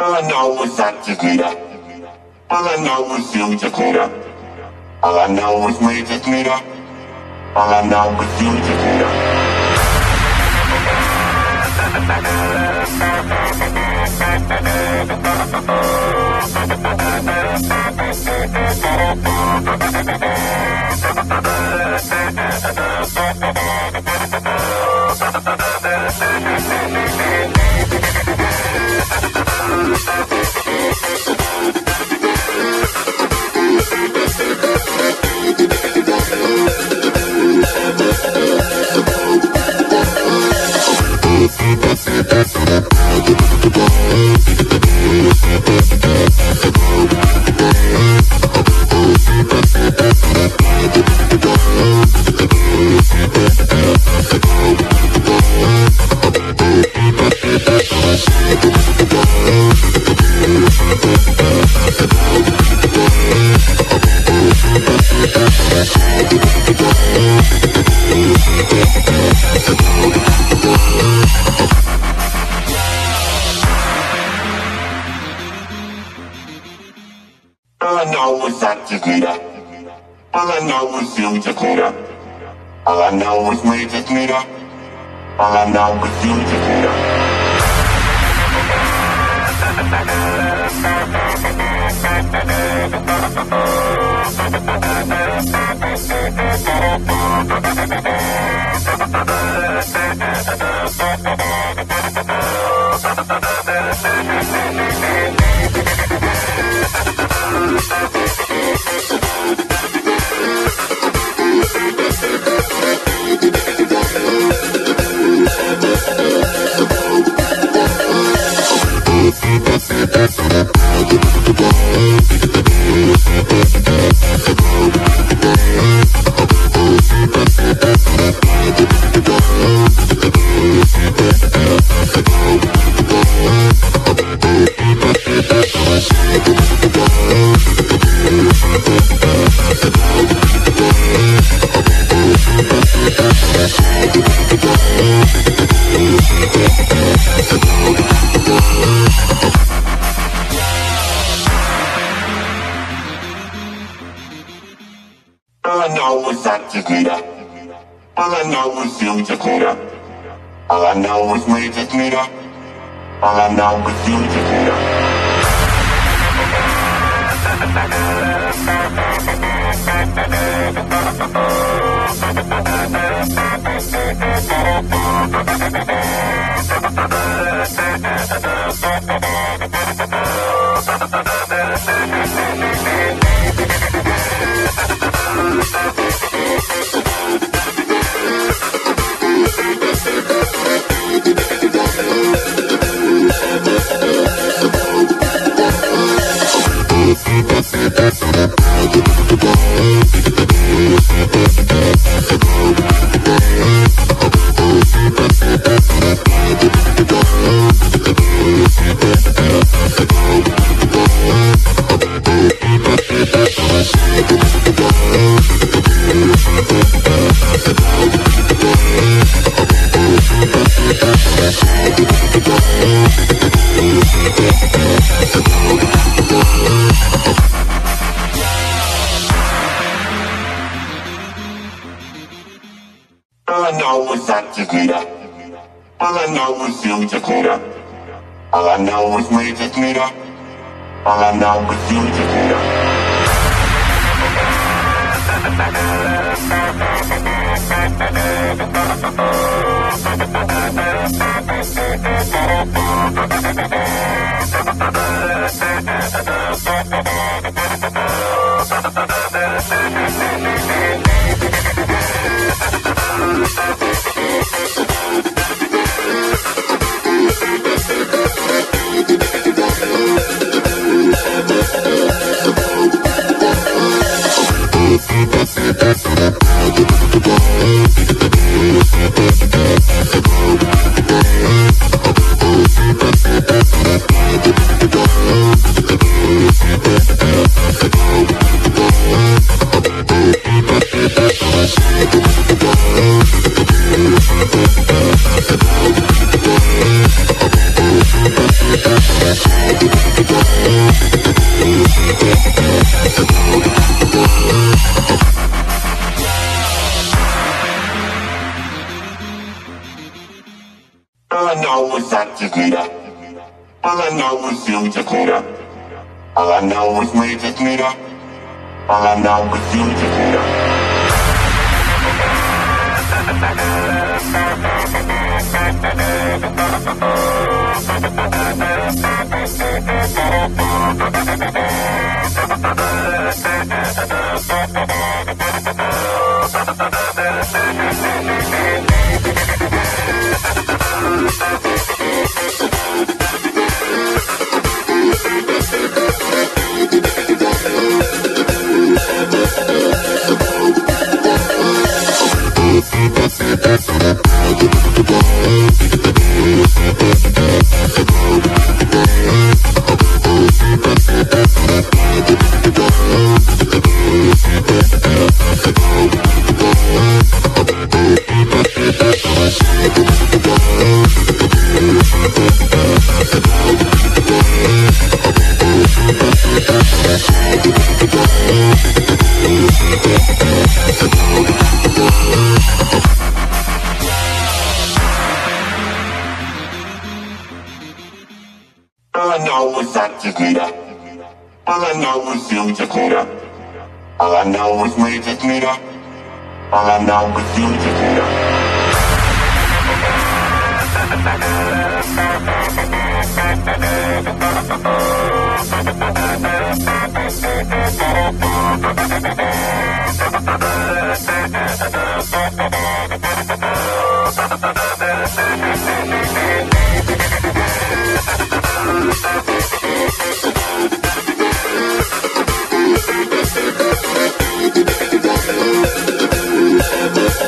All I know is that you glitter. All I know is you just glitter. All I know is we just glitter. All I know is you just glitter. All I know is that you glitter. All I know is you just glitter. All I know is we just glitter. All I know is you just I is that you glitter. All I know is you just glitter. All I know is we just glitter. All I know is you just glitter. All Oh, oh, oh, oh, oh, oh, is that you glitter. All I know is you just glitter. All I know is we just glitter. All I know is you just glitter. Thank you. All I know is you. All I know is we. All I know is you a. All All I know is you just need. All I know is we just need. All I know is you just need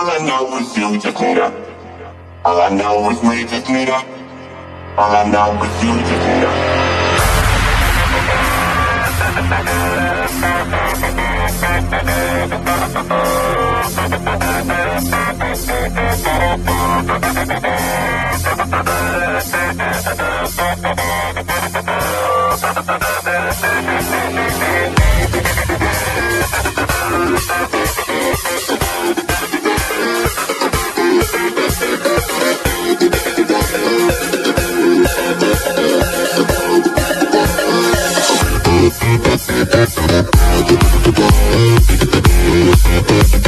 All I know is you just need. All I know is we just need. All I know is you just need a.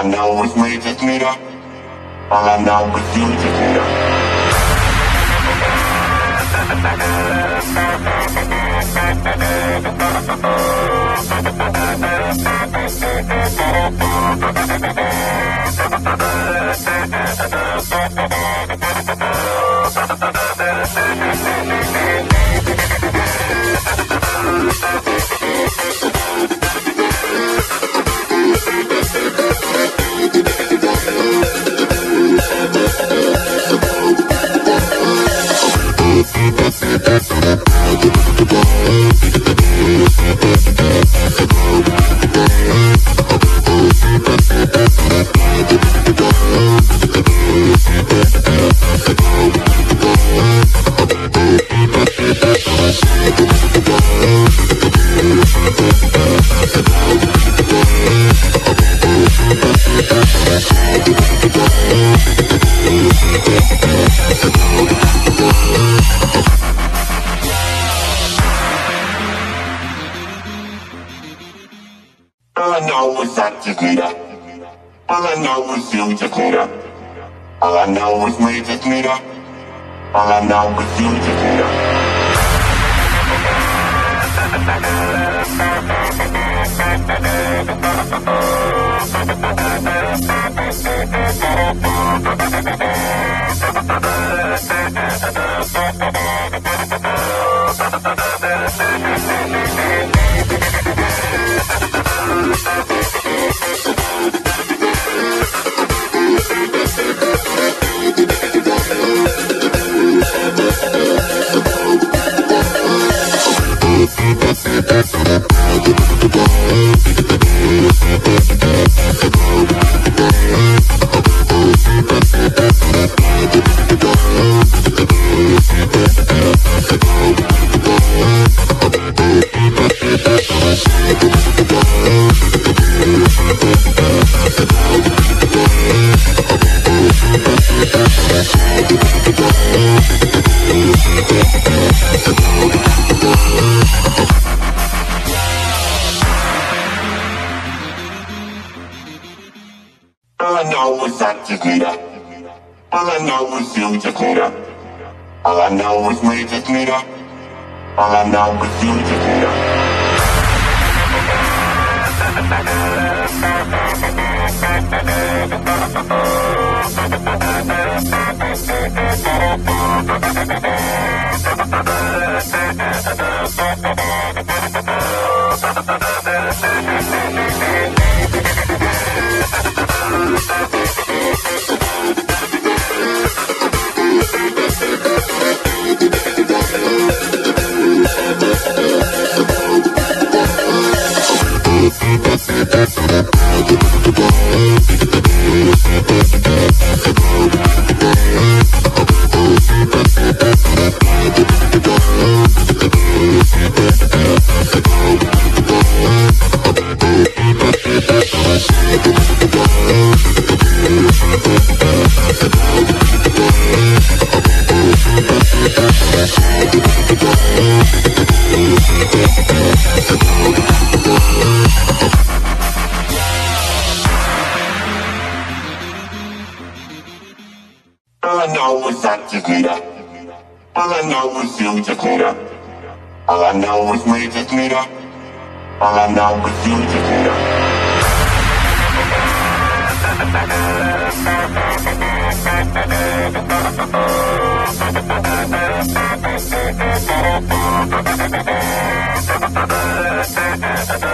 I know is we just uh, need a. All I know is you just need a. Thank you. All I know is we just need her. All I know is you just need her. All I know is you just need her. All I know is we just need her. All I know is you just need her. All I know is we just need up. All I know is you just need up. Thank